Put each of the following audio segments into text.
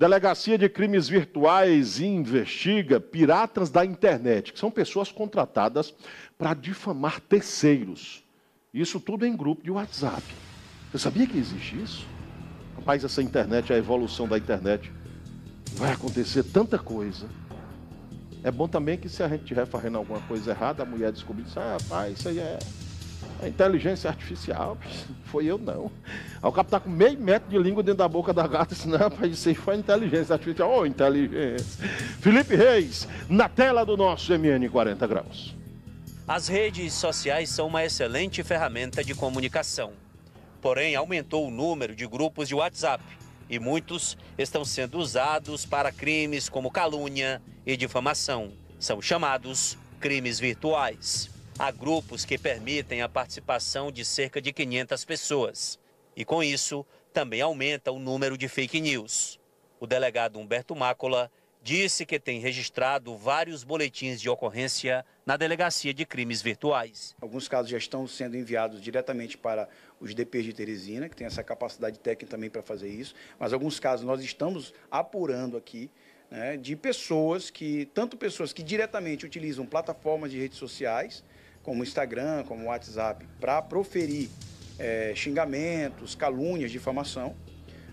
Delegacia de Crimes Virtuais investiga piratas da internet, que são pessoas contratadas para difamar terceiros. Isso tudo em grupo de WhatsApp. Você sabia que existe isso? Rapaz, essa internet, a evolução da internet, vai acontecer tanta coisa. É bom também que se a gente estiver fazendo alguma coisa errada, a mulher descobrir, ah, rapaz, isso aí é a inteligência artificial, foi eu não. Aí o cara tá com meio metro de língua dentro da boca da gata, disse, não, rapaz, isso aí foi inteligência artificial. Ô, oh, inteligência. Felipe Reis, na tela do nosso MN 40 Graus. As redes sociais são uma excelente ferramenta de comunicação. Porém, aumentou o número de grupos de WhatsApp e muitos estão sendo usados para crimes como calúnia e difamação. São chamados crimes virtuais. Há grupos que permitem a participação de cerca de 500 pessoas. E com isso, também aumenta o número de fake news. O delegado Humberto Mácola disse que tem registrado vários boletins de ocorrência na Delegacia de Crimes Virtuais. Alguns casos já estão sendo enviados diretamente para os DPs de Teresina, que tem essa capacidade técnica também para fazer isso, mas alguns casos nós estamos apurando aqui né, de pessoas que, tanto pessoas que diretamente utilizam plataformas de redes sociais, como Instagram, como WhatsApp, para proferir é, xingamentos, calúnias, difamação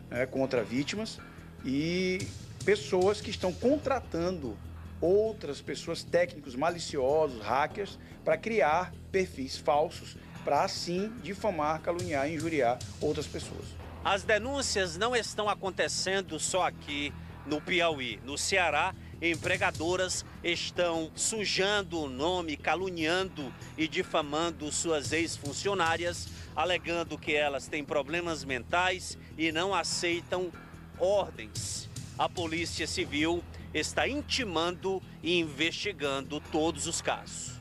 é, contra vítimas e pessoas que estão contratando outras pessoas, técnicos maliciosos, hackers, para criar perfis falsos, para assim difamar, caluniar e injuriar outras pessoas. As denúncias não estão acontecendo só aqui no Piauí, no Ceará empregadoras estão sujando o nome, caluniando e difamando suas ex-funcionárias, alegando que elas têm problemas mentais e não aceitam ordens. A Polícia Civil está intimando e investigando todos os casos.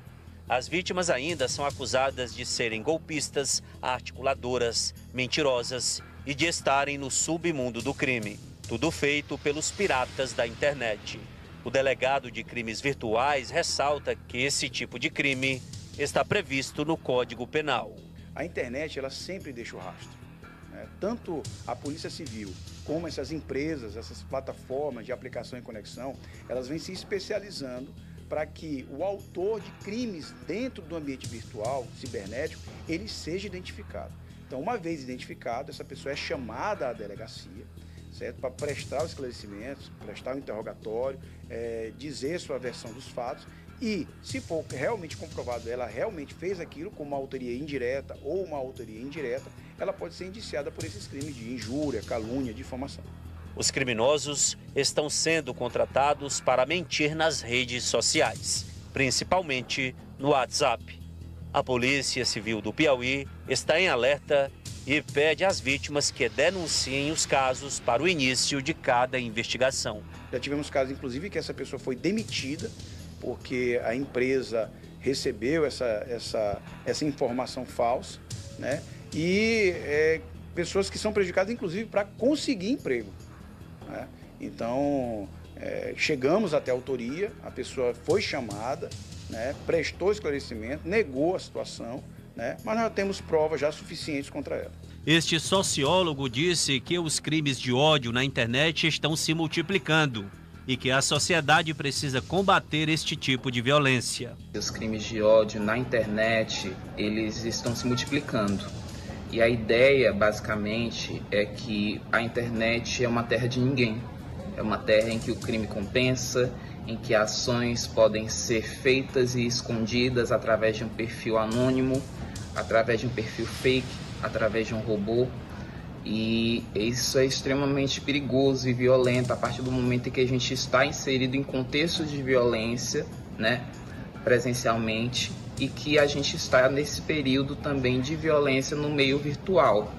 As vítimas ainda são acusadas de serem golpistas, articuladoras, mentirosas e de estarem no submundo do crime. Tudo feito pelos piratas da internet. O delegado de crimes virtuais ressalta que esse tipo de crime está previsto no Código Penal. A internet ela sempre deixa o rastro. Né? Tanto a Polícia Civil como essas empresas, essas plataformas de aplicação e conexão, elas vêm se especializando para que o autor de crimes dentro do ambiente virtual, cibernético, ele seja identificado. Então, uma vez identificado, essa pessoa é chamada à delegacia, certo? Para prestar os esclarecimentos, prestar o interrogatório, é, dizer sua versão dos fatos e, se for realmente comprovado, ela realmente fez aquilo com uma autoria indireta ou uma autoria indireta, ela pode ser indiciada por esses crimes de injúria, calúnia, difamação. Os criminosos estão sendo contratados para mentir nas redes sociais, principalmente no WhatsApp. A Polícia Civil do Piauí está em alerta e pede às vítimas que denunciem os casos para o início de cada investigação. Já tivemos casos, inclusive, que essa pessoa foi demitida porque a empresa recebeu essa, essa, essa informação falsa, né? E é, pessoas que são prejudicadas, inclusive, para conseguir emprego. Né? Então, é, chegamos até a autoria, a pessoa foi chamada, né? prestou esclarecimento, negou a situação, né? mas nós temos provas já suficientes contra ela. Este sociólogo disse que os crimes de ódio na internet estão se multiplicando e que a sociedade precisa combater este tipo de violência. Os crimes de ódio na internet, eles estão se multiplicando. E a ideia, basicamente, é que a internet é uma terra de ninguém. É uma terra em que o crime compensa, em que ações podem ser feitas e escondidas através de um perfil anônimo, através de um perfil fake, através de um robô. E isso é extremamente perigoso e violento a partir do momento em que a gente está inserido em contextos de violência, né, presencialmente, e que a gente está nesse período também de violência no meio virtual.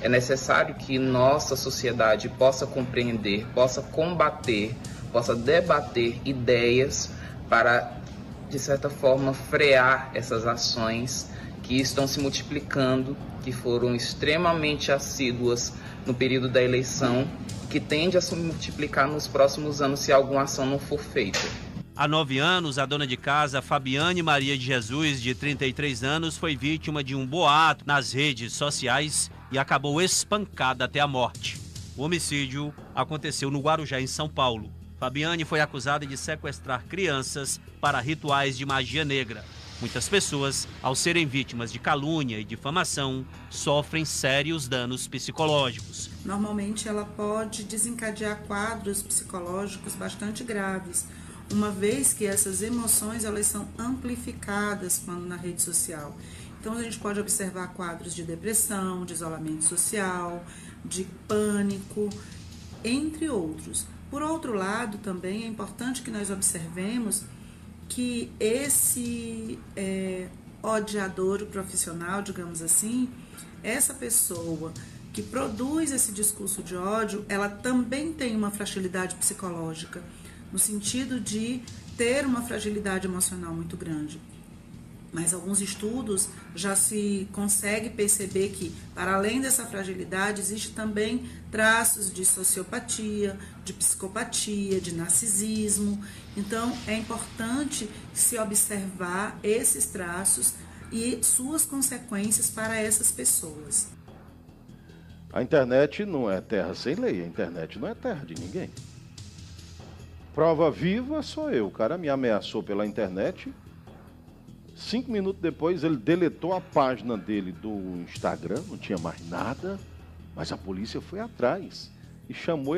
É necessário que nossa sociedade possa compreender, possa combater, possa debater ideias para, de certa forma, frear essas ações que estão se multiplicando, que foram extremamente assíduas no período da eleição, que tende a se multiplicar nos próximos anos se alguma ação não for feita. Há nove anos, a dona de casa, Fabiane Maria de Jesus, de 33 anos, foi vítima de um boato nas redes sociais e acabou espancada até a morte. O homicídio aconteceu no Guarujá, em São Paulo. Fabiane foi acusada de sequestrar crianças para rituais de magia negra. Muitas pessoas, ao serem vítimas de calúnia e difamação, sofrem sérios danos psicológicos. Normalmente ela pode desencadear quadros psicológicos bastante graves, uma vez que essas emoções elas são amplificadas quando na rede social. Então a gente pode observar quadros de depressão, de isolamento social, de pânico, entre outros. Por outro lado, também é importante que nós observemos que esse é, odiador profissional, digamos assim, essa pessoa que produz esse discurso de ódio, ela também tem uma fragilidade psicológica, no sentido de ter uma fragilidade emocional muito grande mas alguns estudos já se consegue perceber que, para além dessa fragilidade, existe também traços de sociopatia, de psicopatia, de narcisismo. Então, é importante se observar esses traços e suas consequências para essas pessoas. A internet não é terra sem lei, a internet não é terra de ninguém. Prova viva sou eu. O cara me ameaçou pela internet, Cinco minutos depois, ele deletou a página dele do Instagram, não tinha mais nada, mas a polícia foi atrás e chamou